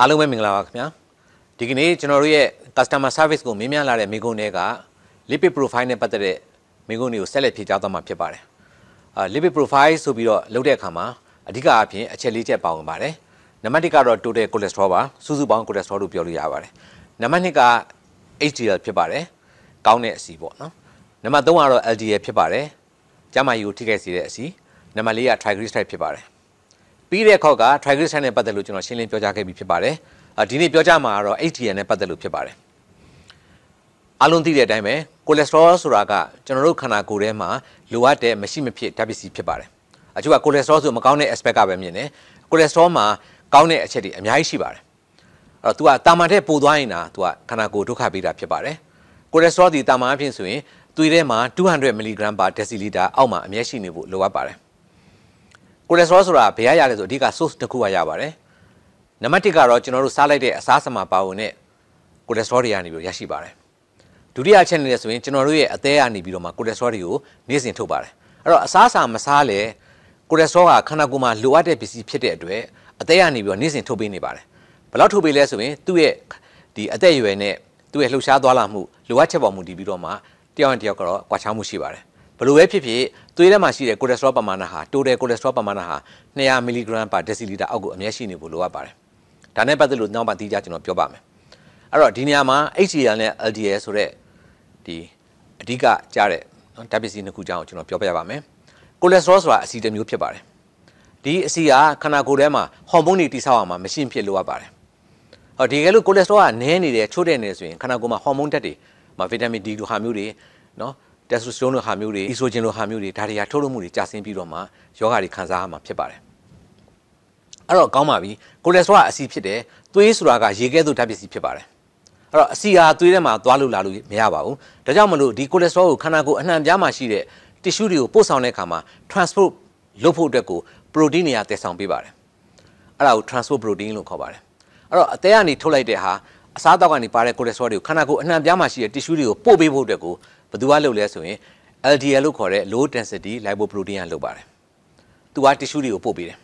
အားလုံးပဲမင်္ဂလာပါခင်ဗျာဒီကနေ့ကျွန်တော်တို့ရဲ့ customer service ကိုမေးမြန်းလာတဲ့မိကုန်းတွေက lipid profile နဲ့ပတ်သက်တဲ့မိကုန်းတွေကိုဆက်လက်ဖြေကြားသွားမှာဖြစ်ပါတယ်အာ lipid profile ဆိုပြီးတော့လုပ်တဲ့အခါမှာအဓိကအဖြစ်အချက်၄ချက်ပါဝင်ပါတယ်နံပါတ်1ကတော့ total cholesterol ပါစုစုပေါင်း cholesterol လို့ပြောလို့ရပါတယ်နံပါတ်2က HDL ဖြစ်ပါတယ်ကောင်းတဲ့အစီပေါ့နော်နံပါတ်3ကတော့ LDL ဖြစ်ပါတယ်ကျန်းမာရေးကိုထိခိုက်စေတဲ့အစီနံပါတ်4က triglyceride ဖြစ်ပါတယ် ပြီးတဲ့ခေါက်က triglyceride နဲ့ပတ်သက်လို့ကျွန်တော်ရှင်းလင်းပြောကြားခဲ့ပြီးဖြစ်ပါတယ်။ဒီနေ့ပြောကြားမှာကတော့ HDL နဲ့ပတ်သက်လို့ဖြစ်ပါတယ်။အလုံးသိတဲ့အတိုင်းပဲ cholesterol ဆိုတာကကျွန်တော်တို့ခန္ဓာကိုယ်ထဲမှာလိုအပ်တဲ့မရှိမဖြစ်ဓာတ်ပစ္စည်းဖြစ်ပါတယ်။အချို့က cholesterol ဆိုမကောင်းတဲ့ aspect ကပဲမြင်တယ်။ cholesterol မှာကောင်းတဲ့အချက်တွေအများကြီးရှိပါတယ်။အဲ့တော့ तू ကတာမန်ထက်ပိုသွားရင်ဒါ तू ကခန္ဓာကိုယ်ဒုက္ခပေးတာဖြစ်ပါတယ်။ cholesterol ဒီတာမန်အဖြစ်ဆိုရင်သွေးထဲမှာ200 mg per deciliter အောက်မှာအမြဲရှိနေဖို့လိုအပ်ပါတယ်။ ကိုလက်စထရောဆိုတာဘယ်ရရလဲဆိုအဓိက source တစ်ခုကရပါတယ်နံပါတ်1ကတော့ကျွန်တော်တို့စားလိုက်တဲ့အစားအစာမှာပါဝင်တဲ့ကိုလက်စထရောတွေကနေပြီးရရှိပါတယ်ဒုတိယအချက်အနေနဲ့ဆိုရင်ကျွန်တော်တို့ရဲ့အသေးကနေပြီးတော့မှကိုလက်စထရောတွေကိုနေ့စဉ်ထုတ်ပါတယ်အဲ့တော့အစားအစာမစားလဲကိုလက်စထရောကခန္ဓာကိုယ်မှာလိုအပ်တဲ့ပစ္စည်းဖြစ်တဲ့အတွက်အသေးကနေပြီးတော့နေ့စဉ်ထုတ်ပေးနေပါတယ်ဘယ်လောက်ထုတ်ပေးလဲဆိုရင်သူ့ရဲ့ဒီအသက်အရွယ်နဲ့သူ့ရဲ့လှုပ်ရှားသွားလာမှုလိုအပ်ချက်ပေါ်မူတည်ပြီးတော့မှတယောက်နဲ့တယောက်ကတော့ကွာခြားမှုရှိပါတယ်ဘယ်လိုပဲဖြစ်ဖြစ် သွေးထဲမှာရှိတဲ့ကိုလက်စထရောပမာဏဟာ total ကိုလက်စထရောပမာဏဟာ200 mg per deciliter အောက်ကိုအမြဲရှိနေဖို့လိုအပ်ပါတယ်။ဒါနဲ့ပတ်သက်လို့နောက်မှသိကြကျွန်တော်ပြောပါမယ်။အဲ့တော့ဒီနေရာမှာ HDL နဲ့ LDL ဆိုတဲ့ဒီအဓိကကြားတဲ့နော်ဓာတ်ပစ္စည်းနှစ်ခုကြောင်းကိုကျွန်တော်ပြောပြပါမယ်။ကိုလက်စထရောဆိုတာအဆီတစ်မျိုးဖြစ်ပါတယ်။ဒီအဆီကခန္ဓာကိုယ်ထဲမှာဟော်မုန်းတွေတိစောက်အောင်မှာမရှင်းဖြစ်လိုအပ်ပါတယ်။ဟောဒီကဲလို့ကိုလက်စထရောကနည်းနေတယ်ချို့တဲ့နေဆိုရင်ခန္ဓာကိုယ်မှာဟော်မုန်းဓာတ်တွေမှာဗီတာမင် D လိုဟာမျိုးတွေနော် တက်စတိုစတိုးလိုဟာမျိုးတွေအီဆိုဂျင်လိုဟာမျိုးတွေဒါတွေကထုတ်လွှတ်မှုတွေကျဆင်းပြီးတော့မှယောဂတွေခံစားရမှာဖြစ်ပါတယ်အဲ့တော့ကောင်းပါပြီကိုလက်စထရောအဆီဖြစ်တယ်သွေးဆိုတာကရေကဲသို့ဓာတ်ပစ္စည်းဖြစ်ပါတယ်အဲ့တော့အဆီဟာသွေးထဲမှာသွားလို့လာလို့မရပါဘူးဒါကြောင့်မလို့ဒီကိုလက်စထရောကိုခန္ဓာကိုယ်အနှံ့ပြားမှာရှိတဲ့ tissue တွေကိုပို့ဆောင်တဲ့အခါမှာ transport လုပ်ဖို့အတွက်ကို protein တွေကတည်ဆောင်ပေးပါတယ်အဲ့ဒါကို transport protein လို့ခေါ်ပါတယ်အဲ့တော့အသေးကနေထုတ်လိုက်တဲ့ဟာအစားအသောက်ကနေပါတဲ့ကိုလက်စထရောတွေကိုခန္ဓာကိုယ်အနှံ့ပြားမှာရှိတဲ့ tissue တွေကိုပို့ပေးဖို့အတွက်ကို ဘယ်သူကလုပ်လဲဆိုရင် LDL လို့ခေါ်တဲ့ low density lipoprotein ကလုပ်ပါတယ်သူက tissue တွေကိုပို့ပေးတယ်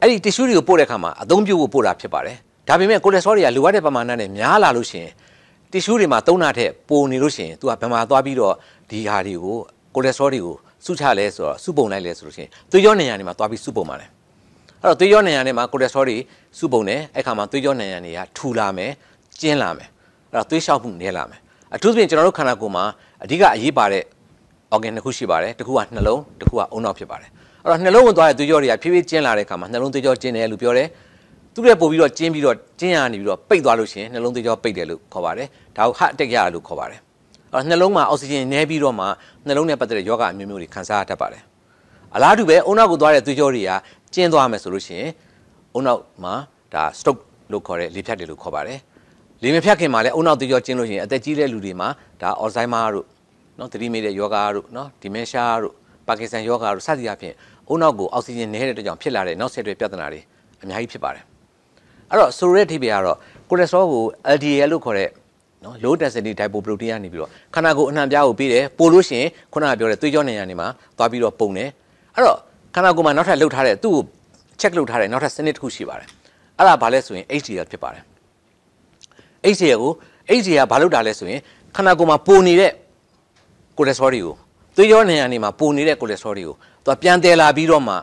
အဲ့ဒီ tissue တွေကိုပို့တဲ့အခါမှာအသုံးပြုဖို့ပို့တာဖြစ်ပါတယ်ဒါပေမဲ့ cholesterol တွေကလိုအပ်တဲ့ပမာဏနဲ့များလာလို့ရှိရင် tissue တွေမှာသုံးတာထက်ပိုနေလို့ရှိရင်သူကဘယ်မှာသွားပြီးတော့ဒီဟာတွေကို cholesterol တွေကိုစုချလဲဆိုတော့စုပုံလိုက်လဲဆိုလို့ရှိရင်သွေးကြောနေရနေမှာသွားပြီးစုပုံပါတယ်အဲ့တော့သွေးကြောနေရနေမှာ cholesterol တွေစုပုံတယ်အဲ့ခါမှာသွေးကြောနေရတွေကထူလာမယ်ကျင်းလာမယ်အဲ့တော့သွေးလျှောက်မှုနည်းလာမယ် အထူးသဖြင့်ကျွန်တော်တို့ခန္ဓာကိုယ်မှာအဓိကအရေးပါတဲ့ organ တစ်ခုရှိပါတယ်တစ်ခုကနှလုံးတစ်ခုကအုံနောက်ဖြစ်ပါတယ်အဲ့တော့နှလုံးဝင်သွားတဲ့သွေးကြောတွေကဖြည်းဖြည်းကျင်းလာတဲ့အခါမှာနှလုံးသွေးကြောကျင်းတယ်လို့ပြောတယ်သူ့ရဲ့ပို့ပြီးတော့ကျင်းပြီးတော့ကျင်းရနေပြီးတော့ပိတ်သွားလို့ရှိရင်နှလုံးသွေးကြောပိတ်တယ်လို့ခေါ်ပါတယ်ဒါကို heart attack ရလို့ခေါ်ပါတယ်အဲ့တော့နှလုံးမှာအောက်ဆီဂျင်နည်းပြီးတော့မှနှလုံးနဲ့ပတ်သက်တဲ့ယောဂအမျိုးမျိုးတွေခံစားရတတ်ပါတယ်အလားတူပဲအုံနောက်ကိုသွားတဲ့သွေးကြောတွေကကျင်းသွားမယ်ဆိုလို့ရှိရင်အုံနောက်မှာဒါ stroke လို့ခေါ်တဲ့လေဖြတ်တယ်လို့ခေါ်ပါတယ် လေမဖြတ်ခင်မှာလည်းအုံနောက်သွေးကြောကျင်းလို့ရှိရင်အသက်ကြီးတဲ့လူတွေမှာဒါအော်ဇိုင်းမာတို့နော်သတိမေ့တဲ့ယောဂါတို့နော်ဒီမင်ရှာတို့ပါကစ္စတန်ယောဂါတို့စသည်အဖြစ်အုံနောက်ကိုအောက်ဆီဂျင်နည်းတဲ့အတွက်ကြောင့်ဖြစ်လာတဲ့နောက်ဆက်တွဲပြဿနာတွေအများကြီးဖြစ်ပါတယ်အဲ့တော့ဆိုရက်ထိပ်ပြကတော့ကိုလက်စထရောကို LDL လို့ခေါ်တဲ့နော် low density lipoprotein ကနေပြီးတော့ခန္ဓာကိုယ်အနှံ့ပြားကိုပေးတယ်ပို့လို့ရှိရင်ခုနကပြောတဲ့သွေးကြောနေရနေမှာသွားပြီးတော့ပုံတယ်အဲ့တော့ခန္ဓာကိုယ်မှာနောက်ထပ်လှုပ်ထားတဲ့သူ့ကို check လုပ်ထားတဲ့နောက်ထပ်စနစ်တစ်ခုရှိပါတယ်အဲ့ဒါဘာလဲဆိုရင် HDL ဖြစ်ပါတယ် HDL ကို HDL ဘာလုပ်တာလဲဆိုရင်ခန္ဓာကိုယ်မှာပိုနေတဲ့ကိုလက်စထရောတွေကိုသွေးကြောနေရနေမှာပိုနေတဲ့ကိုလက်စထရောတွေကိုသူကပြန်တယ်လာပြီးတော့မှ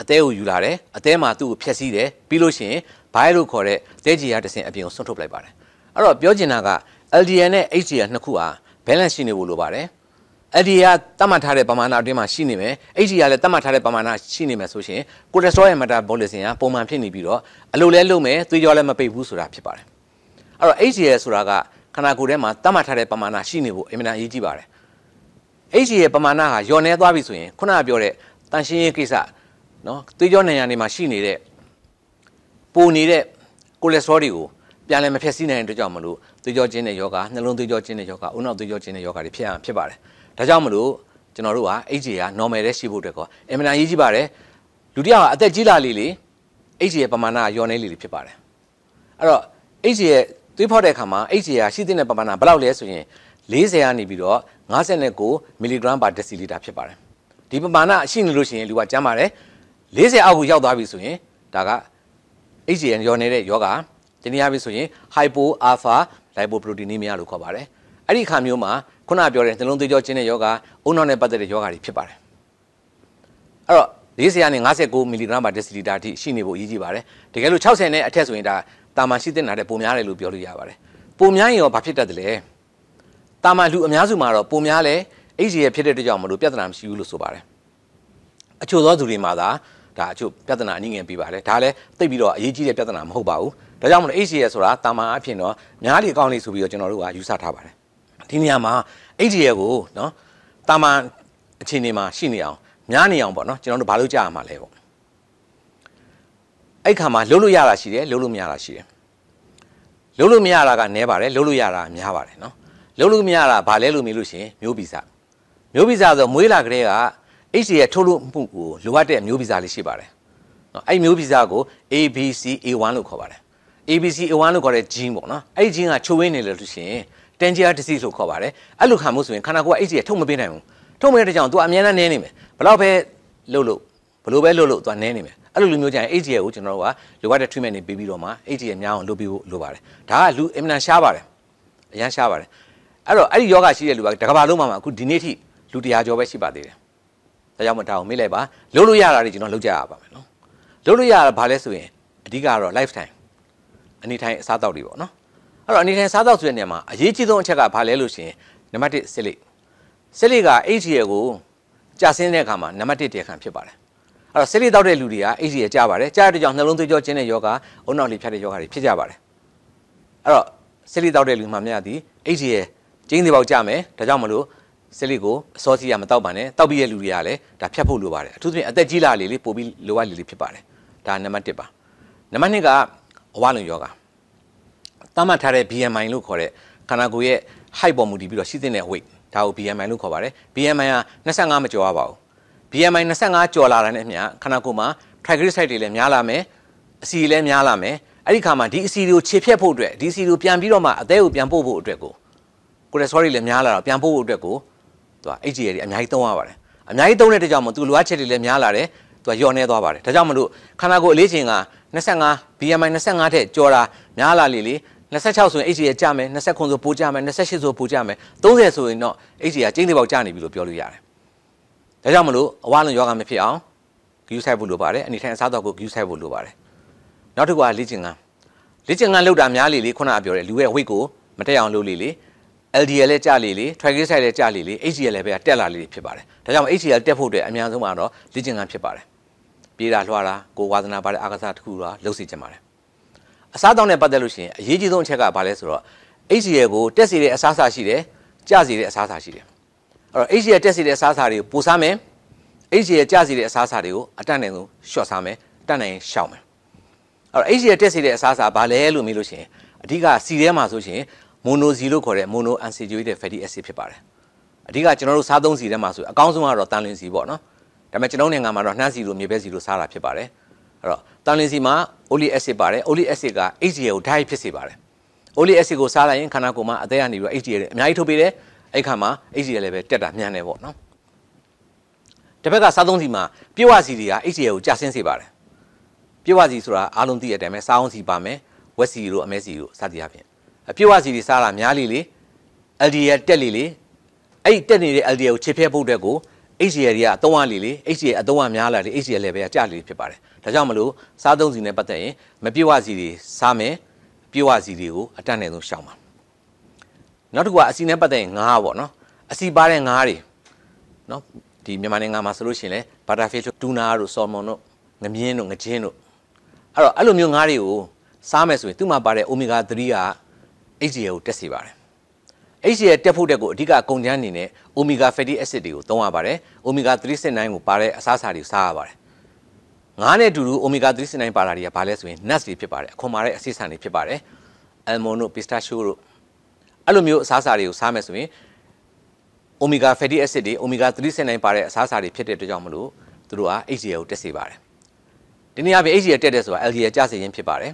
အသေးကိုယူလာတယ်အသေးမှာသူ့ကိုဖျက်ဆီးတယ်ပြီးလို့ရှိရင်ဘိုင်းလို့ခေါ်တဲ့သဲကြီးရတဆင်အပြင်ကိုဆွန့်ထုတ်လိုက်ပါတယ်အဲ့တော့ပြောချင်တာက LDL နဲ့ HDL နှစ်ခုဟာ balance ရှိနေဖို့လိုပါတယ် LDL တတ်မှတ်ထားတဲ့ပမာဏအတွင်းမှာရှိနေမယ် HDL လည်းတတ်မှတ်ထားတဲ့ပမာဏရှိနေမယ်ဆိုရှင်ကိုလက်စထရောရဲ့ metabolism ကပုံမှန်ဖြစ်နေပြီးတော့အလိုလဲလုံးမယ်သွေးကြောလည်းမပိတ်ဘူးဆိုတာဖြစ်ပါတယ် အဲ့တော့ HDL ဆိုတာကခန္ဓာကိုယ်ထဲမှာတတ်မှတ်ထားတဲ့ပမာဏရှိနေဖို့အင်မတန်အရေးကြီးပါတယ် HDL ရဲ့ပမာဏဟာလျော့နေသွားပြီဆိုရင်ခုနကပြောတဲ့တန်ရှင်းရေးကိစ္စနော်သွေးကြောနေရနေမှာရှိနေတဲ့ပိုနေတဲ့ကိုလက်စထရောတွေကိုပြန်လည်မဖျက်ဆီးနိုင်တဲ့အတွက်ကြောင့်မလို့သွေးကြောကျင်းတဲ့ယောဂနှလုံးသွေးကြောကျင်းတဲ့ယောဂဦးနှောက်သွေးကြောကျင်းတဲ့ယောဂတွေဖြစ်အောင်ဖြစ်ပါတယ်ဒါကြောင့်မလို့ကျွန်တော်တို့က HDL က normal တဲ့ရှိဖို့အတွက်ကောအင်မတန်ရေးကြီးပါတယ်လူတစ်ယောက်ကအသက်ကြီးလာလေလေ HDL ပမာဏကလျော့နေလေလေဖြစ်ပါတယ်အဲ့တော့ HDL သွေးဖောက်တဲ့အခါမှာ HDL ရှိတဲ့ပမာဏဘယ်လောက်လဲဆိုရင်40ကနေပြီးတော့59 mg per deciliter ဖြစ်ပါတယ်ဒီပမာဏရှိနေလို့ရှိရင်လူကကျန်းပါတယ်40အောက်ကိုရောက်သွားပြီဆိုရင်ဒါက HDL ရောနေတဲ့ယောဂတနည်းအားဖြင့်ဆိုရင် hypo alpha lipoproteinemia လို့ခေါ်ပါတယ်အဲ့ဒီခါမျိုးမှာခုနပြောတဲ့နှလုံးသွေးကြောကျဉ်တဲ့ယောဂအုံနောက်နဲ့ပတ်သက်တဲ့ယောဂတွေဖြစ်ပါတယ်အဲ့တော့40ကနေ59မီလီဂရမ်ပါဒက်ဆီလီတာအထိရှိနေဖို့အရေးကြီးပါတယ်တကယ်လို့60နဲ့အထက်ဆိုရင်ဒါ တာမန်ရှိတဲ့နာတဲ့ပုံများတယ်လို့ပြောလို့ရပါတယ်ပုံများရင်ရောဘာဖြစ်တတ်တယ်လဲတာမန်လူအများစုမှာတော့ပုံများလဲ HDL ဖြစ်တဲ့အတွက်ကြောင့်မလို့ပြဿနာမရှိဘူးလို့ဆိုပါတယ်အချို့သောသူတွေမှာသာဒါအချို့ပြဿနာအနည်းငယ်ပြပါတယ်ဒါလည်းသိပြီးတော့အရေးကြီးတဲ့ပြဿနာမဟုတ်ပါဘူးဒါကြောင့်မလို့ HDL ဆိုတာတာမန်အဖြစ်တော့များလေအကောင်းလေးဆိုပြီးတော့ကျွန်တော်တို့ကယူဆထားပါတယ်ဒီနေရာမှာ HDL ကိုနော်တာမန်အခြေအနေမှာရှိနေအောင်များနေအောင်ပေါ့နော်ကျွန်တော်တို့ဘာလို့ကြားရမှာလဲပေါ့ အဲ့ခါမှာလှုပ်လို့ရတာရှိတယ်လှုပ်လို့မရတာရှိတယ်လှုပ်လို့မရတာကနည်းပါတယ်လှုပ်လို့ရတာများပါတယ်နော်လှုပ်လို့မရတာဘာလဲလို့မေးလို့ရှိရင်မျိုးဗီဇမျိုးဗီဇဆိုမွေးလာကလေးက H ရဲ့ထုတ်လို့မှုကိုလိုအပ်တဲ့မျိုးဗီဇလေးရှိပါတယ်နော်အဲ့မျိုးဗီဇကို ABCA1 လို့ခေါ်ပါတယ် ABCA1 လို့ခေါ်တဲ့ gene ပေါ့နော်အဲ့ဒီ gene ကချိုးဝင်းနေလို့ရှိရင် Tangier disease လို့ခေါ်ပါတယ်အဲ့လိုခံမှုဆိုရင်ခန္ဓာကိုယ်က H ရဲ့ထုတ်မပေးနိုင်ဘူးထုတ်မရတဲ့ကြောင့် तू အများနဲ့နည်းနေမယ်ဘယ်တော့ပဲလှုပ်လို့ ဘလို့ပဲလှုပ်လို့ तू နည်းနေမယ်အဲ့လိုလူမျိုးကြရင် H ရဲ့ကိုကျွန်တော်တို့ကလိုအပ်တဲ့ treatment တွေပေးပြီးတော့မှ H ရဲ့များအောင်လုပ်ပေးဖို့လိုပါတယ်ဒါကလူအင်မတန်ရှားပါတယ်အရန်ရှားပါတယ်အဲ့တော့အဲ့ဒီယောဂရှိတဲ့လူကတကဘာလုံးမှာအခုဒီနေ့ထိလူတရားကျော်ပဲရှိပါသေးတယ်ဒါကြောင့်မတောင်းမေးလိုက်ပါလုပ်လို့ရတာတွေကျွန်တော်လုပ်ကြရပါမယ်နော်လုပ်လို့ရတာဘာလဲဆိုရင်အဓိကတော့ lifetime အနေထိုင်အစားအသောက်တွေပေါ့နော်အဲ့တော့အနေထိုင်စားသောက်ဆိုတဲ့နေရာမှာအရေးကြီးဆုံးအချက်ကဘာလဲလို့ရှိရင်နံပါတ်1စစ်လိစစ်လိက HDL ကိုကြာဆင်းတဲ့အခါမှာနံပါတ်1တရားခံဖြစ်ပါတယ် အဲ့တော့စစ်လိတောက်တဲ့လူတွေက HDL ကြာပါတယ်ကြာတဲ့ကြောင့်နှလုံးသွေးကြောကျဉ်တဲ့ယောဂအုံနောက်လေးဖြတ်တဲ့ယောဂတွေဖြစ်ကြပါတယ်အဲ့တော့စစ်လိတောက်တဲ့လူမှများသည် HDL ကျင်းသေးပေါက်ကြမယ်ဒါကြောင့်မလို့စစ်လိကိုအစောစီရမတောက်ပါနဲ့တောက်ပြီးတဲ့လူတွေကလည်းဒါဖြတ်ဖို့လိုပါတယ်အထူးသဖြင့်အသက်ကြီးလာလေလေပို့ပြီးလိုအပ်လေလေဖြစ်ပါတယ်ဒါနံပါတ်1ပါနံပါတ်2ကအဝလုံယောဂသတ်မှတ်ထားတဲ့ BMI လို့ခေါ်တဲ့ခန္ဓာကိုယ်ရဲ့ height ပေါ်မူတည်ပြီးတော့ရှိတဲ့ weight ဒါကို BMI လို့ခေါ်ပါတယ် BMI က25မကျော်ရပါဘူး BMI 25ကျော်လာတဲ့နဲ့မျှခန္ဓာကိုယ်မှာ triglyceride တွေလည်းများလာမယ်အဆီလည်းများလာမယ်အဲ့ဒီခါမှာဒီအဆီတွေကိုခြေဖြတ်ဖို့အတွက်ဒီအဆီတွေကိုပြန်ပြီးတော့မှအသေးကိုပြန်ပို့ဖို့အတွက်ကိုကိုလက်စထရောတွေလည်းများလာတော့ပြန်ပို့ဖို့အတွက်ကိုသူက HDL တွေအများကြီးသုံးရပါတယ်အများကြီးသုံးတဲ့တကြောင်မို့သူလိုအပ်ချက်တွေလည်းများလာတယ်သူကညော့နေသွားပါတယ်ဒါကြောင့်မလို့ခန္ဓာကိုယ်အလေးချိန်က25 BMI 25ထက်ကျော်တာများလာလေလေ26ဆိုရင် HG ရကြမယ်29ဆိုပိုကြမယ်28ဆိုပိုကြမယ်30ဆိုရင်တော့ HG ကကျင်းသေးပေါက်ကြနေပြီလို့ပြောလို့ရတယ် ဒါကြောင့်မလို့အဝါလုံးယောဂမဖြစ်အောင်ဂယူဆိုင်ဖို့လိုပါတယ်အနေထိုင်အစားတော့ကိုဂယူဆိုင်ဖို့လိုပါတယ်နောက်တစ်ခုကလေ့ကျင့်ခန်းလေ့ကျင့်ခန်းလုပ်တာများလေလေခုနကပြောတယ်လူရဲ့ weight ကိုမတက်အောင်လုပ်လေလေ LDL လည်းကျလေလေ triglyceride လည်းကျလေလေ HDL လည်းပဲတက်လာလေဖြစ်ပါတယ်ဒါကြောင့် HDL တက်ဖို့အတွက်အများဆုံးကတော့လေ့ကျင့်ခန်းဖြစ်ပါတယ်ပြေးတာလွှားတာကိုဝါသနာပါတဲ့အာကစားတစ်ခုတော့လုပ်စီချင်ပါတယ်အစားတောင်းနဲ့ပတ်သက်လို့ရှိရင်အရေးကြီးဆုံးအချက်ကဘာလဲဆိုတော့ HCL ကိုတက်စီတဲ့အစားအစာရှိတယ်ကျစီတဲ့အစားအစာရှိတယ်အဲ့ တော့ HCL တက်စီတဲ့အစားအစာတွေကိုပိုစားမယ် HCL ကျစီတဲ့အစားအစာတွေကိုအတတ်နိုင်ဆုံးရှော့စားမယ်တတ်နိုင်ရှောက်မယ်အဲ့တော့ HCL တက်စီတဲ့အစားအစာဘာလဲလို့မေးလို့ရှိရင်အဓိကစီထဲမှာဆိုရှင်မိုနိုစီလို့ခေါ်တဲ့ mono unsaturated fatty acid ဖြစ်ပါတယ်အဓိကကျွန်တော်တို့စားသုံးစီထဲမှာဆိုအကောင်းဆုံးကတော့တန်လင်းစီပေါ့နော်ဒါပေမဲ့ကျွန်တော်နိုင်ငံမှာတော့နှမ်းစီလိုမြေပဲစီလိုစားတာဖြစ်ပါတယ်အဲ့တော့တန်လင်းစီမှာ olic acid ပါတယ် olic acid က HDL ကိုဓာတ်ဖြစ်စေပါတယ် olic acid ကိုစားလိုက်ရင်ခန္ဓာကိုယ်မှာအသက်ရနေပြီး HDL အများကြီးထုတ်ပေးတယ် အဲ့ခါမှာ HDL လည်းပဲတက်တာမြန်တယ်ပေါ့နော်တစ်ဖက်ကစားသုံးစီမှာပြည့်ဝစီတွေက HDL ကိုကျဆင်းစေပါတယ်ပြည့်ဝစီဆိုတာအားလုံးသိတဲ့အတိုင်းပဲစားအောင်စီပါမယ်ဝက်စီတို့အမဲစီတို့စသည်အပြင်အပြည့်ဝစီတွေစားတာများလေလေ LDL တက်လေလေအဲ့တက်နေတဲ့ LDL ကိုခြေဖျက်ဖို့အတွက်ကို HDL တွေကအသုံးအားလေလေ HDL အသုံးအားများလာလေ HDL လည်းပဲကြလေဖြစ်ပါတယ်ဒါကြောင့်မလို့စားသုံးစီနဲ့ပတ်သက်ရင်မပြည့်ဝစီတွေစားမယ်ပြည့်ဝစီတွေကိုအတတ်နိုင်ဆုံးရှောင်ပါ နောက်တစ်ခုကအစီနဲ့ပတ်သက်ရင်ငါးပေါ့နော်အစီပါတဲ့ငါးတွေနော်ဒီမြန်မာနိုင်ငံမှာဆိုလို့ရှိရင်လေဘာတာဖစ်တူနာတို့ဆော်မွန်တို့ငမြင်းတို့ငချင်းတို့အဲ့တော့အဲ့လိုမျိုးငါးတွေကိုစားမယ်ဆိုရင်သူ့မှာပါတဲ့ omega 3က HDL ကိုတက်စေပါတယ် HDL တက်ဖို့တက်ကိုအဓိကကုန်ကျန်းအနေနဲ့ omega fatty acid တွေကိုသုံးရပါတယ် omega 369ကိုပါတဲ့အစားအစာတွေကိုစားရပါတယ်ငါးနဲ့အတူတူ omega 369ပါတာတွေကဘာလဲဆိုရင် nuts တွေဖြစ်ပါတယ်အခွန်မာတဲ့အစိဆန်တွေဖြစ်ပါတယ် almond တို့ pistachio တို့ အဲ့လိုမျိုးအစားအစာတွေကိုစားမယ်ဆိုရင် omega fatty acid တွေ omega 369ပါတဲ့အစားအစာတွေဖြစ်တဲ့အတွက်ကြောင့်မလို့သူတို့က HDL ကိုတက်စေပါတယ်ဒီနေ့အပြင် HDL တက်တဲ့ဆိုတာ LDL ကျစေခြင်းဖြစ်ပါတယ်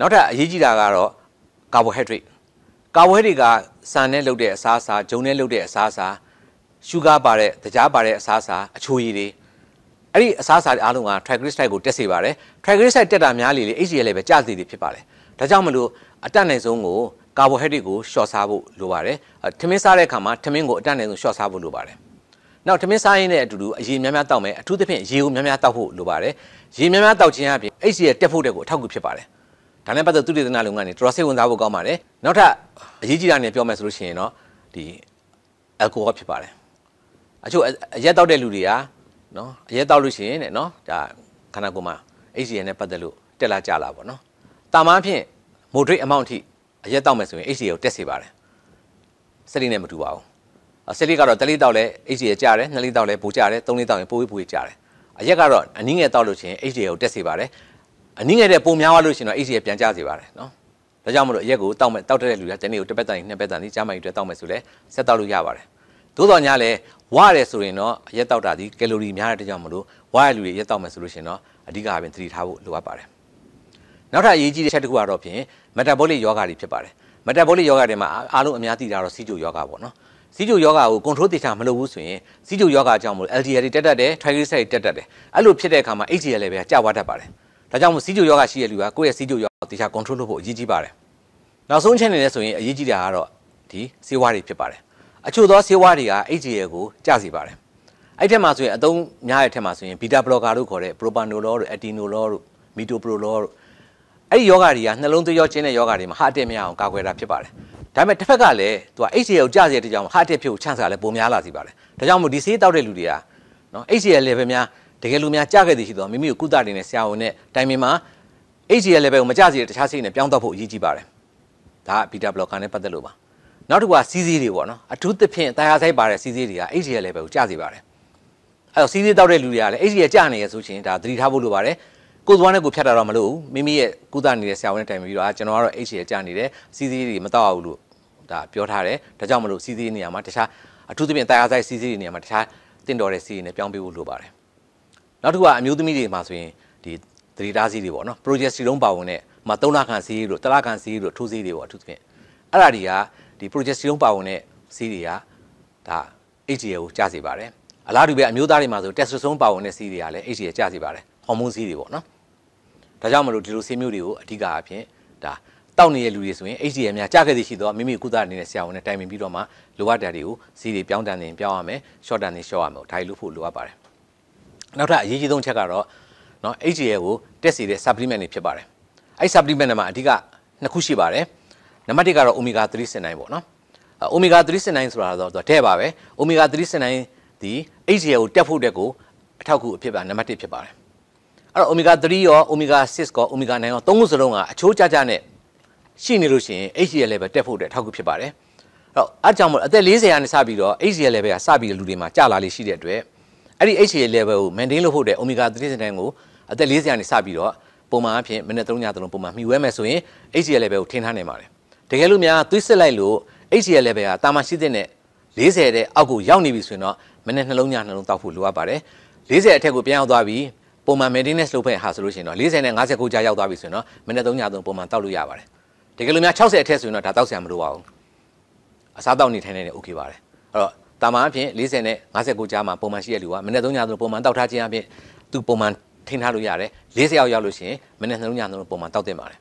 နောက်ထပ်အရေးကြီးတာကတော့ carbohydrate ကာဝဲတွေကစံနဲ့လုပ်တဲ့အစားအစာဂျုံနဲ့လုပ်တဲ့အစားအစာရှုဂါပါတဲ့တကြားပါတဲ့အစားအစာအချိုရည်တွေအဲ့ဒီအစားအစာတွေအားလုံးက triglyceride ကိုတက်စေပါတယ် triglyceride တက်တာများလေလေ HDL လည်းပဲကျစေတယ်ဖြစ်ပါတယ်ဒါကြောင့်မလို့အတက်နိုင်ဆုံးကို ကာဘိုဟိုက်ဒရိတ်ကိုရှော့စားဖို့လိုပါတယ်ထမင်းစားတဲ့အခါမှာထမင်းကိုအတက်နိုင်ဆုံးရှော့စားဖို့လိုပါတယ်နောက်ထမင်းစားရင်းနဲ့အတူတူအရေများများတောက်မယ်အထူးသဖြင့်ရေကိုများများတောက်ဖို့လိုပါတယ်ရေများများတောက်ခြင်းအပြင် HDL တက်ဖို့တဲ့ကိုအထောက်အကူဖြစ်ပါတယ်ဒါနဲ့ပတ်သက်သူတေသနာလုပ်ငန်းတွေတော်တော်စိတ်ဝင်စားဖို့ကောင်းပါတယ်နောက်ထပ်အရေးကြီးတာနဲ့ပြောမယ်ဆိုလို့ရှိရင်တော့ဒီအယ်ကိုဟောဖြစ်ပါတယ်အချို့အရက်တောက်တဲ့လူတွေကနော်အရက်တောက်လို့ရှိရင်တဲ့နော်ဒါခန္ဓာကိုယ်မှာ HDL နဲ့ပတ်သက်လို့တက်လာကြလာပေါ့နော်တာမန်ဖြင့် moderate amount အထိ အရက်တောက်မယ်ဆိုရင် HDL ကိုတက်စေပါတယ်စက်လီနဲ့မတူပါဘူးစက်လီကတော့တလေးတောက်လဲ HDL ကျတယ်နှစ်လေးတောက်လဲပိုကျတယ်သုံးလေးတောက်ရင်ပိုဝေးပိုဝေးကျတယ်အရက်ကတော့အနည်းငယ်တောက်လို့ရှိရင် HDL ကိုတက်စေပါတယ်အနည်းငယ်တဲ့ပုံများသွားလို့ရှိရင်တော့ HDL ပြန်ကျစေပါတယ်နော်ဒါကြောင့်မလို့အရက်ကိုတောက်မဲ့တောက်တဲ့လူကတနေ့ကိုတစ်ပတ်တန်နှစ်ပတ်တန်ဒီကြားမှယူတဲ့တောက်မယ်ဆိုလဲဆက်တောက်လို့ရပါတယ်သို့တော်ညာလဲဝရတယ်ဆိုရင်တော့အရက်တောက်တာဒီကယ်လိုရီများတဲ့ကြောင့်မလို့ဝရတဲ့လူတွေရက်တောက်မယ်ဆိုလို့ရှိရင်တော့အဓိကအပြင်သတိထားဖို့လိုအပ်ပါတယ် နောက်ထပ်အရေးကြီးတဲ့ချက်တစ်ခုကတော့ဖြင့် metabolic ယောဂတွေဖြစ်ပါတယ် metabolic ယောဂတွေမှာအားလုံးအများသိတာတော့စီဂျိုယောဂပေါ့နော်စီဂျိုယောဂကို control တေချာမလုပ်ဘူးဆိုရင်စီဂျိုယောဂအကြောင်းမို့ LDL တွေတက်တတ်တယ် triglyceride တက်တတ်တယ်အဲ့လိုဖြစ်တဲ့အခါမှာ HDL လည်းပဲကျသွားတတ်ပါတယ်ဒါကြောင့်မို့စီဂျိုယောဂရှိတဲ့လူကကိုယ့်ရဲ့စီဂျိုယောဂကိုတေချာ control လုပ်ဖို့အရေးကြီးပါတယ်နောက်ဆုံးချက်အနေနဲ့ဆိုရင်အရေးကြီးတာကတော့ဒီဆေးဝါးတွေဖြစ်ပါတယ်အချို့သောဆေးဝါးတွေက HDL ကိုကျစေပါတယ်အဲ့ထက်မှာဆိုရင်အသုံးများတဲ့ထက်မှာဆိုရင် beta blocker လို့ခေါ်တဲ့ propranolol တို့ atenolol တို့ metoprolol တို့ အဲ့ဒီယောဂတွေကနှလုံးသွေးရောချင်းတဲ့ယောဂတွေမှာဟာအတက်မရအောင်ကာကွယ်တာဖြစ်ပါတယ်ဒါပေမဲ့တစ်ဖက်ကလည်းသူက HCL ကိုကျစေတဲ့ကြောင့်ဟာအတက်ဖြစ်ကိုချန့်စားလည်းပုံများလာစီပါတယ်ဒါကြောင့်မို့ဒီဆေးတောက်တဲ့လူတွေကနော် HCL level များတကယ်လို့များကျခဲ့သည်ရှိတော့မိမိကိုကုသတင်တဲ့ဆရာဝန်နဲ့တိုင်ပင်မှာ HCL level ကိုမကျစေတဲ့တခြားဆေးနဲ့ပြောင်းတော့ဖို့အရေးကြီးပါတယ်ဒါက beta blocker နဲ့ပတ်သက်လို့ပါနောက်တစ်ခုကစီးစီးတွေပေါ့နော်အထူးသဖြင့်တရားဆိုင်ပါတဲ့စီးစီးတွေက HCL level ကိုကျစေပါတယ်အဲ့တော့စီးစီးတောက်တဲ့လူတွေကလည်း HCL ကျနေရဆိုချင်းဒါသတိထားဖို့လိုပါတယ် ကိုယ်သွားနဲ့ကိုဖြတ်တာတော့မလို့မိမိရဲ့ကုသနေတဲ့ဆရာဝန်နဲ့တိုင်ပြီးတော့ကျွန်တော်ကတော့ HCL ကျနေတယ်စီးစီးတွေမတောက်ဘူးလို့ဒါပြောထားတယ်ဒါကြောင့်မလို့စီးစီးနေရာမှာတခြားအထူးသဖြင့်တရားဆိုင်စီးစီးတွေနေရာမှာတခြားတင့်တော်တဲ့စီးတွေနဲ့ပြောင်းပေးဖို့လိုပါတယ်နောက်တစ်ခုကအမျိုးသမီးတွေမှာဆိုရင်ဒီသတိထားစီးတွေပေါ့နော် progesterone ပါဝင်တဲ့မှာ3လခန့်စီးတို့တလခန့်စီးတို့ထိုးစီးတွေပေါ့အထူးသဖြင့်အဲ့ဒါတွေကဒီ progesterone ပါဝင်တဲ့စီးတွေကဒါ HDL ကိုကျစေပါတယ်အလားတူပဲအမျိုးသားတွေမှာဆို testosterone ပါဝင်တဲ့စီးတွေကလည်း HDL ကျစေပါတယ်ဟော်မုန်းစီးတွေပေါ့နော် ဒါကြောင့်မလို့ဒီလိုဆေးမျိုးတွေကိုအဓိကအဖြစ်ဒါတောက်နေတဲ့လူတွေဆိုရင် HDL များကြာခဲ့သည်ရှိတော့မိမိကုသနေတဲ့ဆရာဝန်နဲ့တိုင်ပင်ပြီးတော့မှလိုအပ်တဲ့တွေကိုစီးတွေပြောင်းတန်နေပြောင်းရမယ် short တန်နေ short ရမယ်ဒါတွေလုပ်ဖို့လိုအပ်ပါတယ်နောက်ထပ်အရေးကြီးဆုံးချက်ကတော့เนาะ HDL ကိုတက်စေတဲ့ supplement တွေဖြစ်ပါတယ်အဲ့ supplement တွေမှာအဓိကနှစ်ခုရှိပါတယ်နံပါတ်1ကတော့ omega 3 sinine ပေါ့နော် omega 3 sinine ဆိုတာတော့သူတဲ့ပါပဲ omega 3 sinine ဒီ HDL ကိုတက်ဖို့တက်ကိုအထောက်အကူအဖြစ်ပါနံပါတ်1ဖြစ်ပါတယ် အဲ့တော့ omega 3ရော omega 6ရော omega 9ရောသုံးခုစလုံးကအချိုးကျကျနဲ့ရှိနေလို့ရှိရင် HDL level တက်ဖို့အတွက်ထောက်ကူဖြစ်ပါတယ်အဲ့တော့အားကြောင့်မို့အသက်40ရာနဲ့စပြီးတော့ HDL level ကစပြီးလူတွေမှာကျလာလေးရှိတဲ့အတွက်အဲ့ဒီ HDL level ကို maintain လုပ်ဖို့အတွက် omega 3 sinine ကိုအသက်40ရာနဲ့စပြီးတော့ပုံမှန်အဖြစ်မိနစ်3ညသလုံးပုံမှန်မှီဝဲမယ်ဆိုရင် HDL level ကိုထင်ထားနိုင်ပါတယ်တကယ်လို့များသွေးစစ်လိုက်လို့ HDL level ကတာမရှိတဲ့နဲ့40တဲ့အောက်ကိုရောက်နေပြီဆိုရင်တော့မိနစ်နှလုံးညနှလုံးတောက်ဖို့လိုအပ်ပါတယ်40အထက်ကိုပြန်ရောက်သွားပြီ ပုံမှန် maintenance လုပ်ခဲ့ဟာဆိုလို့ရှိရင်တော့40နဲ့59ကြာရောက်သွားပြီဆိုရင်တော့မိနစ်3ည3ပုံမှန်တောက်လို့ရပါတယ်တကယ်လို့များ60အထက်ဆိုရင်တော့ဒါတောက်ဆရာမလိုပါဘူးအစားတောက်နေထိုင်နေတယ် okay ပါတယ်အဲ့တော့တာမန်အဖြစ်40နဲ့59ကြာမှာပုံမှန်ရှိတဲ့လူကမိနစ်3ည3ပုံမှန်တောက်ထားခြင်းအဖြစ်သူပုံမှန်ထိန်းထားလို့ရတယ်40ရောက်ရောက်လို့ရှိရင်မိနစ်2ည3ပုံမှန်တောက်တင်ပါတယ်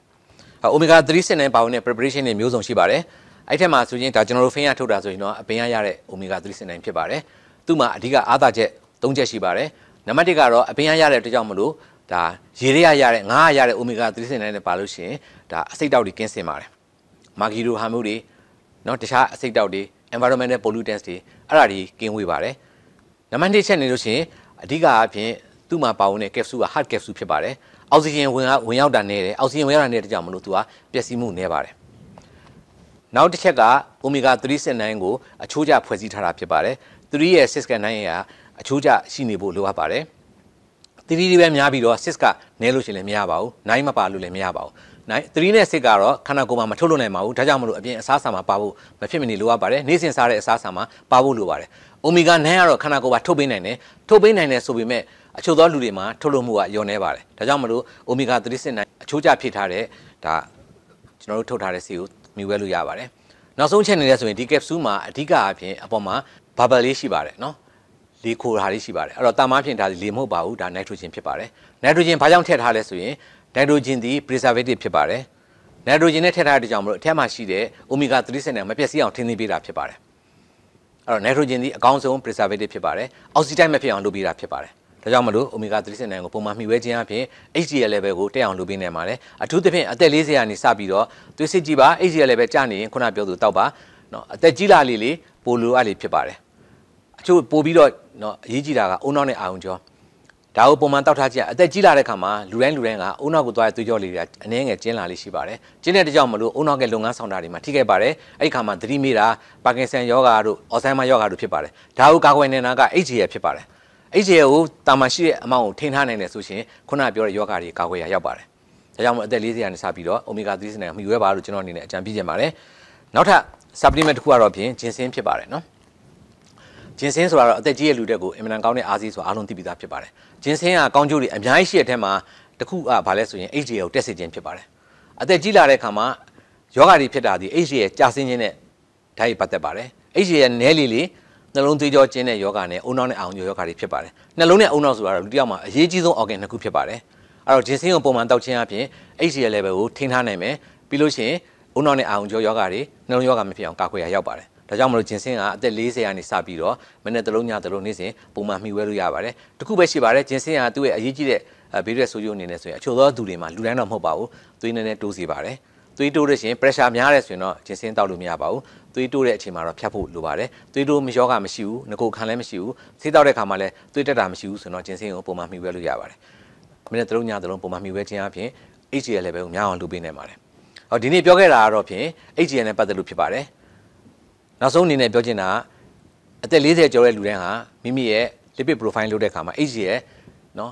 အိုမီဂါ3စစ်နဲ့ပါဝင်တဲ့ preparation တွေမျိုးစုံရှိပါတယ်အဲ့ထက်မှာဆိုရင်ဒါကျွန်တော်တို့ဖင်းရထုတ်တာဆိုရင်တော့အပင်ရရတဲ့ omega 3စစ်နိုင်ဖြစ်ပါတယ်သူ့မှာအဓိကအားသာချက်၃ချက်ရှိပါတယ် နံပါတ်1ကတော့အပင်ရရတဲ့အတွက်ကြောင့်မလို့ဒါရေရရရတဲ့ငါးရရတဲ့ omega 3စစ်နိုင်နဲ့ပါလို့ရှိရင်ဒါအစိတ်တောက်တွေကင်းစင်ပါတယ်မာဂီရိုဟာမျိုးတွေเนาะတခြားအစိတ်တောက်တွေ environmental pollutants တွေအဲ့ဒါတွေကင်းဝေးပါတယ်နံပါတ်2ချက်နေလို့ရှိရင်အဓိကအဖြစ်သူ့မှာပါဝင်တဲ့ capsule က hard capsule ဖြစ်ပါတယ်အောက်ဆီဂျင်ဝင်ဝင်ရောက်တာနေတယ်အောက်ဆီဂျင်ဝင်ရောက်တာနေတဲ့ကြောင့်မလို့သူကပျက်စီးမှုနေပါတယ်နောက်တစ်ချက်က omega 3 9ကိုအချိုးကျဖွဲ့စည်းထားတာဖြစ်ပါတယ်3ရဲ့6က9ရဲ့ အချိုးကျရှိနေဖို့လိုအပ်ပါတယ်3တွေပဲများပြီးတော့6ကနည်းလို့ရှိရင်လည်းမရပါဘူး9မပါလို့လည်းမရပါဘူးနိုင်3နဲ့6ကတော့ခန္ဓာကိုယ်မှာမထုတ်လို့နိုင်ပါဘူးဒါကြောင့်မလို့အပြင်အစားအစာမှာပါဖို့မဖြစ်မနေလိုအပ်ပါတယ်နေ့စဉ်စားတဲ့အစားအစာမှာပါဖို့လိုပါတယ်အိုမီဂါ9ကတော့ခန္ဓာကိုယ်မှာထုတ်ပေးနိုင်တယ်ထုတ်ပေးနိုင်တယ်ဆိုပေမဲ့အချို့သောလူတွေမှာထုတ်လို့မှုကညော်နေပါတယ်ဒါကြောင့်မလို့အိုမီဂါ3 9အချိုးကျဖြစ်ထားတဲ့ဒါကျွန်တော်တို့ထုတ်ထားတဲ့ဆီကိုမြှဝဲလို့ရပါတယ်နောက်ဆုံးချက်နေလဲဆိုရင်ဒီ capsule မှာအဓိကအဖြစ်အပေါ်မှာ bubble လေးရှိပါတယ်နော် လေခိုတာလေးရှိပါတယ်အဲ့တော့တာမားဖြင့်ဒါလေမဟုတ်ပါဘူးဒါနိုက်ထရိုဂျင်ဖြစ်ပါတယ်နိုက်ထရိုဂျင်ဘာကြောင့်ထည့်ထားလဲဆိုရင်နိုက်ထရိုဂျင်ဒီ preservative ဖြစ်ပါတယ်နိုက်ထရိုဂျင်နဲ့ထည့်ထားတဲ့ကြောင့်မလို့အထက်မှာရှိတဲ့ omega 3ဆန်နဲ့မပျက်စီးအောင်ထိန်းသိမ်းပေးတာဖြစ်ပါတယ်အဲ့တော့နိုက်ထရိုဂျင်ဒီအကောင်းဆုံး preservative ဖြစ်ပါတယ်အောက်ဆီဒိုက်မဖြစ်အောင်လုပ်ပေးတာဖြစ်ပါတယ်ဒါကြောင့်မလို့ omega 3ဆန်ကိုပုံမှန်မှီဝဲခြင်းအပြင် HDL level ကိုတက်အောင်လုပ်ပေးနေပါတယ်အထူးသဖြင့်အသက်40ရာနေစပြီးတော့သွေးစစ်ကြည့်ပါ HDL level ကျနေရင်ခုနပြောသူတောက်ပါနော်အသက်ကြီးလာလေလေပိုလိုအပ်လေဖြစ်ပါတယ်အ ချို့ပို့ပြီးတော့နော်အရေးကြီးတာကအုံနောက်နဲ့အာရုံကြောဒါကိုပုံမှန်တောက်ထားကြအသက်ကြီးလာတဲ့ခါမှာလူတိုင်းလူတိုင်းကအုံနောက်ကိုသွားရသွေးကြောလေးတွေအနည်းငယ်ကျင်းလာလေးရှိပါတယ်ကျင်းတဲ့တကြောင်မလို့အုံနောက်ကလုပ်ငန်းဆောင်တာတွေမှာထိခိုက်ပါတယ်အဲ့ဒီခါမှာသတိမေ့တာပါကင်ဆန်ယောဂါတို့အော်ဆိုင်းမာယောဂါတို့ဖြစ်ပါတယ်ဒါကိုကာကွယ်နေတာက HGL ဖြစ်ပါတယ် HGL ကိုတာမန်ရှိတဲ့အမောင့်ကိုထိန်းထားနိုင်တယ်ဆိုရှင်ခုနပြောတဲ့ယောဂါတွေကာကွယ်ရရောက်ပါတယ်ဒါကြောင့်မို့အသက်40ရာနေစပြီးတော့ omega 3စနစ်မှီဝဲပါလို့ကျွန်တော်အနေနဲ့အကြံပြုချင်ပါတယ်နောက်ထပ် supplement တစ်ခုကတော့ဖြင့်ဂျင်ဆင်းဖြစ်ပါတယ်နော် ဂျင်ဆင်းဆိုတာတော့အသက်ကြီးရဲ့လူတက်ကိုအင်မတန်ကောင်းတဲ့အားစီးဆိုတာအားလုံးသိပြီးသားဖြစ်ပါတယ်ဂျင်ဆင်းကကောင်းကျိုးတွေအများကြီးရှိတဲ့အထက်မှာတစ်ခုကဘာလဲဆိုရင် HDL ကိုတက်စေခြင်းဖြစ်ပါတယ်အသက်ကြီးလာတဲ့အခါမှာယောဂါတွေဖြစ်တာဒီ HDL ကြာဆင်းခြင်းနဲ့ဓာတ်ရိုက်ပတ်သက်ပါတယ် HDL နဲလီလေးနှလုံးသွေးကြောကျင်းတဲ့ယောဂါနဲ့အုံနောက်နဲ့အောင်ယောဂါတွေဖြစ်ပါတယ်နှလုံးနဲ့အုံနောက်ဆိုတာတော့လူတစ်ယောက်မှာအရေးကြီးဆုံး organ နှစ်ခုဖြစ်ပါတယ်အဲ့တော့ဂျင်ဆင်းကိုပုံမှန်တောက်ခြင်းအပြင် HDL level ကိုထိန်းထားနိုင်မယ်ပြီးလို့ရှိရင်အုံနောက်နဲ့အောင်ကျော်ယောဂါတွေနှလုံးယောဂါမဖြစ်အောင်ကာကွယ်ရရောက်ပါတယ် ဒါကြောင့်မလို့ဂျင်ဆင်းကအသက်40ရာနေစပြီးတော့မနေ့တလုံးညတလုံးနေ့စဉ်ပုံမှန်မှီဝဲလို့ရပါတယ်တခုပဲရှိပါတယ်ဂျင်ဆင်းကသူ့ရဲ့အရေးကြီးတဲ့ဘေးရက်ဆိုးကျိုးအနေနဲ့ဆိုရင်အချို့သောသူတွေမှာလူတိုင်းတော့မဟုတ်ပါဘူးသွေးနည်းနည်းတိုးစေပါတယ်သွေးတိုးတဲ့ရှင် pressure များတယ်ဆိုရင်တော့ဂျင်ဆင်းတောက်လို့မရပါဘူးသွေးတိုးတဲ့အချိန်မှာတော့ဖြတ်ဖို့လိုပါတယ်သွေးတိုးမယောဂမရှိဘူးငကိုခံလည်းမရှိဘူးဆေးတောက်တဲ့ခါမှာလည်းသွေးတက်တာမရှိဘူးဆိုတော့ဂျင်ဆင်းကိုပုံမှန်မှီဝဲလို့ရပါတယ်မနေ့တလုံးညတလုံးပုံမှန်မှီဝဲခြင်းအပြင် HGL level ကိုများအောင်လုပ်ပေးနေပါတယ်ဟောဒီနေ့ပြောခဲ့တာကတော့ဖြင့် HGL နဲ့ပတ်သက်လို့ဖြစ်ပါတယ် နောက်ဆုံးအနေနဲ့ပြောချင်တာအသက်40ကျော်တဲ့လူတိုင်းဟာမိမိရဲ့ lipid profile လုပ်တဲ့အခါမှာ HDL နော်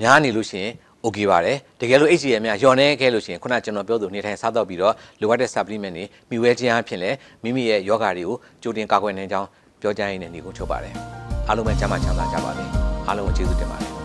များနေလို့ရှိရင် okay ပါတယ်တကယ်လို့ HDL များလျော်နေခဲ့လို့ရှိရင်ခုနကျွန်တော်ပြောသူနေထိုင်စားတော့ပြီးတော့လိုအပ်တဲ့ supplement တွေမိဝဲခြင်းအဖြစ်လဲမိမိရဲ့ယောဂါတွေကိုကြိုတင်ကာကွယ်နိုင်ကြောင်းပြောကြားရင်းနဲ့ညီကိုချုပ်ပါတယ်အားလုံးပဲကျမ်းမာချမ်းသာကြပါစေအားလုံးကိုကျေးဇူးတင်ပါတယ်